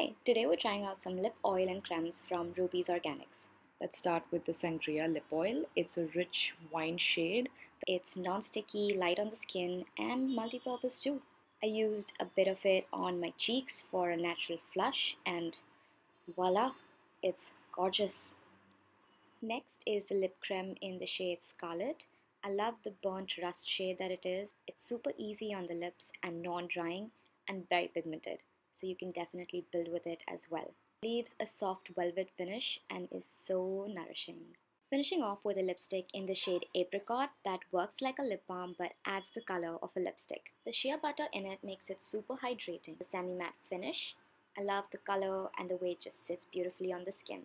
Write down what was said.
Hi, today we're trying out some lip oil and creams from Ruby's Organics. Let's start with the Sangria lip oil. It's a rich wine shade. It's non-sticky, light on the skin and multi-purpose too. I used a bit of it on my cheeks for a natural flush and voila, it's gorgeous. Next is the lip creme in the shade Scarlet. I love the burnt rust shade that it is. It's super easy on the lips and non-drying and very pigmented so you can definitely build with it as well. Leaves a soft velvet finish and is so nourishing. Finishing off with a lipstick in the shade Apricot that works like a lip balm but adds the color of a lipstick. The shea butter in it makes it super hydrating. The semi-matte finish. I love the color and the way it just sits beautifully on the skin.